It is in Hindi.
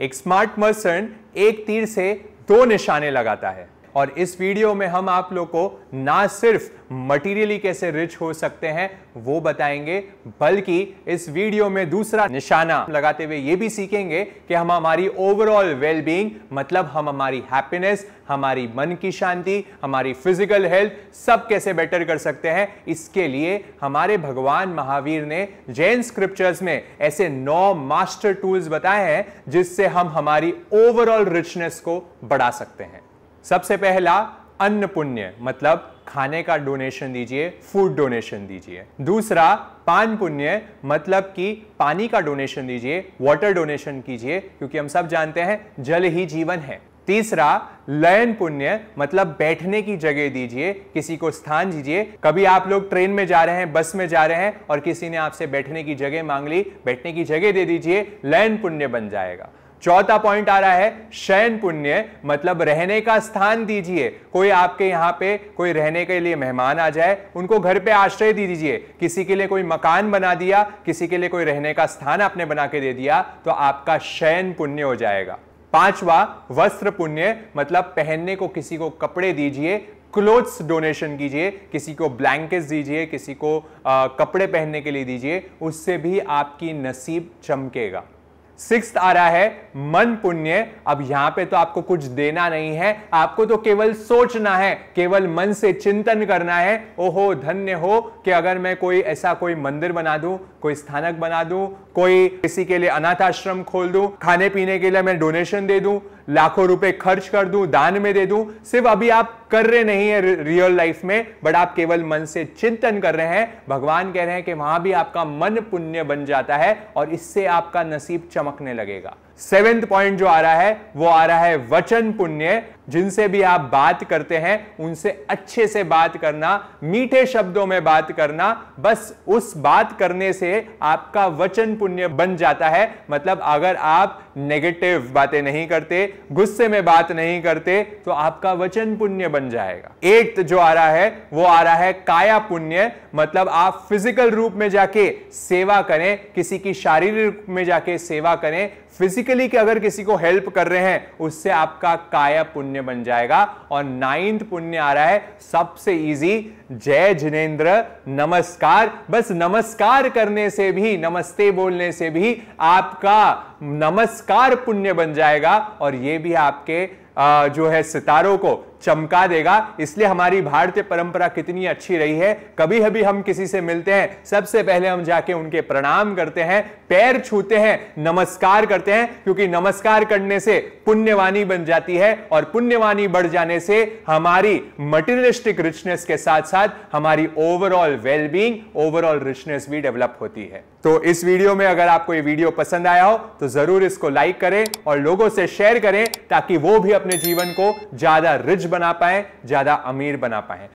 एक स्मार्ट मर्सन एक तीर से दो निशाने लगाता है। और इस वीडियो में हम आप लोग को ना सिर्फ़ मटीरियली कैसे रिच हो सकते हैं, वो बताएँगे, बल्कि इस वीडियो में दूसरा निशाना लगाते हुए ये भी सीखेंगे कि हम हमारी ओवरऑल वेलबींग मतलब हम हमारी हैप्पीनेस हमारी मन की शांति, हमारी फ़िज़िकल हेल्थ सब कैसे बेटर कर सकते हैं। इसके लिए हमारे भगवान महावीर ने जैन स्क्रिप्चर्स में ऐसे नौ मास्टर टूल्स बताए हैं, जिससे हम हमारी ओवरऑल रिचनेस को बढ़ा सकते हैं। सबसे पहला अन्न पुण्य मतलब खाने का डोनेशन दीजिए फ़ूड डोनेशन दीजिए। दूसरा पान पुण्य मतलब कि पानी का डोनेशन दीजिए वाटर डोनेशन कीजिए, क्योंकि हम सब जानते हैं, जल ही जीवन है। तीसरा, लयन पुण्य मतलब बैठने की जगह दीजिए, किसी को स्थान दीजिए। कभी आप लोग ट्रेन में जा रहे हैं बस में जा रहे हैं, और किसी ने आपसे बैठने की जगह मांग ली, बैठने की जगह दे दीजिए, लयन पुण्य बन जाएगा। चौथा पॉइंट आ रहा है शयन पुण्य मतलब रहने का स्थान दीजिए। कोई आपके यहाँ पे कोई रहने के लिए मेहमान आ जाए उनको घर पे आश्रय दे दीजिए। किसी के लिए कोई मकान बना दिया किसी के लिए कोई रहने का स्थान आपने बना के दे दिया तो आपका शयन पुण्य हो जाएगा। पांचवा वस्त्र पुण्य मतलब पहनने को किसी को कपड़े दीजिए क्लोथ्स डोनेशन कीजिए किसी को ब्लैंकेट्स दीजिए किसी को आ, कपड़े पहनने के लिए दीजिए उससे भी आपकी नसीब चमकेगा। सिक्स आ रहा है, मन पुण्य। अब यहाँ पे तो आपको कुछ देना नहीं है, आपको तो केवल सोचना है, केवल मन से चिंतन करना है। ओहो, धन्य हो कि अगर मैं कोई ऐसा कोई मंदिर बना दूँ, कोई स्थानक बना दूँ, कोई किसी के लिए अनाथ आश्रम खोल दूँ खाने पीने के लिए मैं डोनेशन दे दूँ, लाखों रुपए खर्च कर दूँ, दान में दे दूँ, सिर्फ़ अभी आप कर रहे नहीं है रियल लाइफ में बट आप केवल मन से चिंतन कर रहे हैं। भगवान कह रहे हैं कि वहाँ भी आपका मन पुण्य बन जाता है, और इससे आपका नसीब चमकने लगेगा। सेवेंथ पॉइंट जो आ रहा है, वो आ रहा है वचन पुण्य, जिनसे भी आप बात करते हैं, उनसे अच्छे से बात करना, मीठे शब्दों में बात करना, बस उस बात करने से आपका वचन पुण्य बन जाता है। मतलब अगर आप नेगेटिव बातें नहीं करते, गुस्से में बात नहीं करते तो आपका वचन पुण्य बन जाएगा। एक जो आ रहा है, वो आ रहा है काया पुण्य। मतलब आप फ़िज़िकल रूप में जाके सेवा करें, किसी की शारीरिक रूप में जाके सेवा करें फिजिकली कि अगर किसी को हेल्प कर रहे हैं, उससे आपका काया पुण्य बन जाएगा। और नाइन्थ पुण्य आ रहा है, सबसे इजी जय जिनेन्द्र, नमस्कार। बस नमस्कार करने से भी, नमस्ते बोलने से भी आपका नमस्कार पुण्य बन जाएगा। और ये भी आपके जो है सितारों को चमका देगा। इसलिए हमारी भारतीय परंपरा कितनी अच्छी रही है। कभी कभी हम किसी से मिलते हैं। सबसे पहले हम जाके उनके प्रणाम करते हैं, पैर छूते हैं, नमस्कार करते हैं, क्योंकि नमस्कार करने से पुण्यवानी बन जाती है और पुण्यवानी बढ़ जाने से हमारी मटेरियलिस्टिक रिचनेस के साथ साथ हमारी ओवरऑल वेलबींग ओवरऑल रिचनेस भी डेवलप होती है। तो इस वीडियो में अगर आपको ये वीडियो पसंद आया हो तो ज़रूर इसको लाइक करें और लोगों से शेयर करें ताकि वो भी अपने जीवन को ज़्यादा रिच बना पाए, ज़्यादा अमीर बना पाए।